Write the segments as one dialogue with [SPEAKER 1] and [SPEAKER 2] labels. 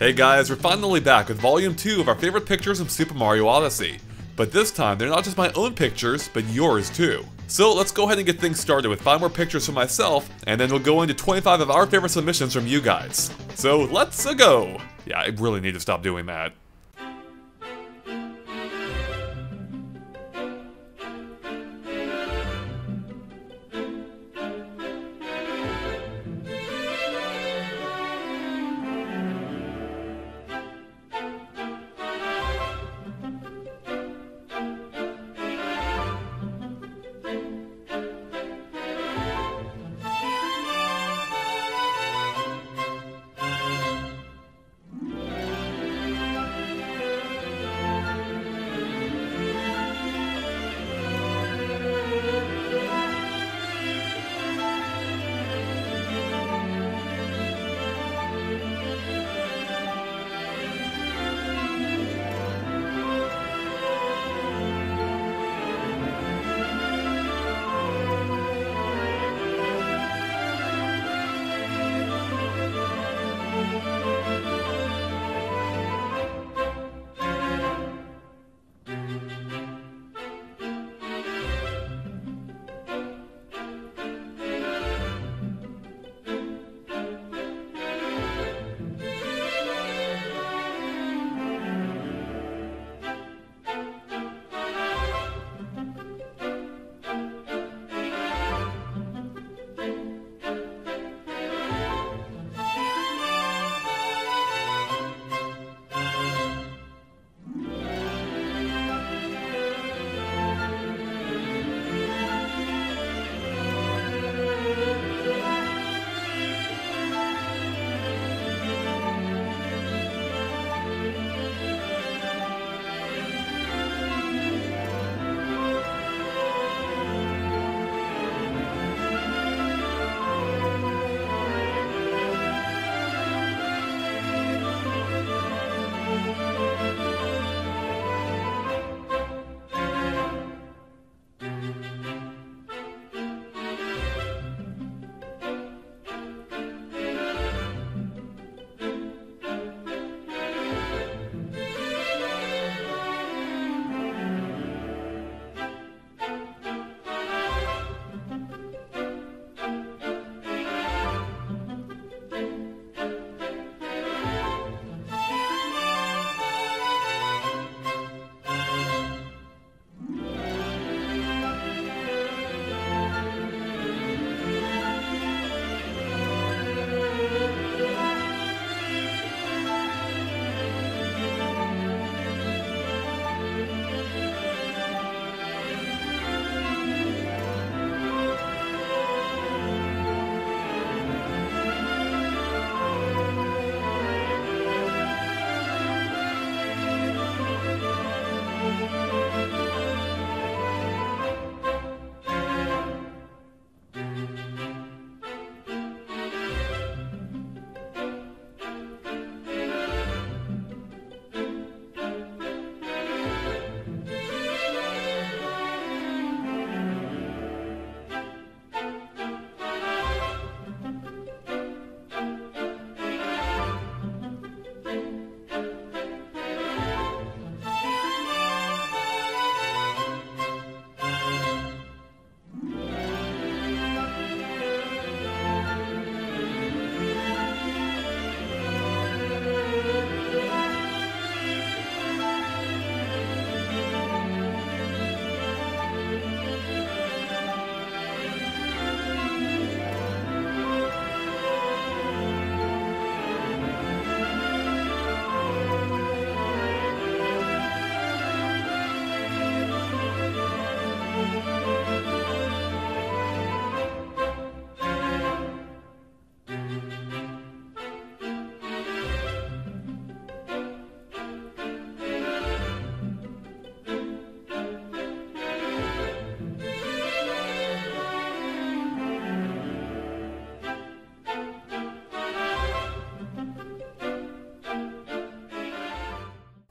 [SPEAKER 1] Hey guys, we're finally back with volume 2 of our favorite pictures of Super Mario Odyssey. But this time, they're not just my own pictures, but yours too. So let's go ahead and get things started with 5 more pictures from myself, and then we'll go into 25 of our favorite submissions from you guys. So let's go! Yeah, I really need to stop doing that.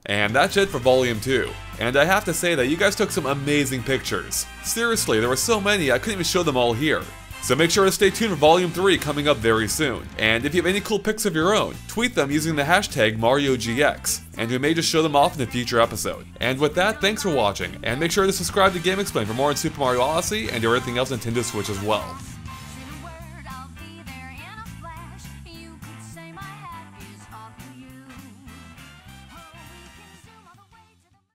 [SPEAKER 1] And that's it for Volume 2. And I have to say that you guys took some amazing pictures. Seriously, there were so many I couldn't even show them all here. So make sure to stay tuned for Volume 3 coming up very soon. And if you have any cool pics of your own, tweet them using the hashtag MarioGX, and we may just show them off in a future episode. And with that, thanks for watching, and make sure to subscribe to GameXplain for more on Super Mario Odyssey and everything else Nintendo Switch as well.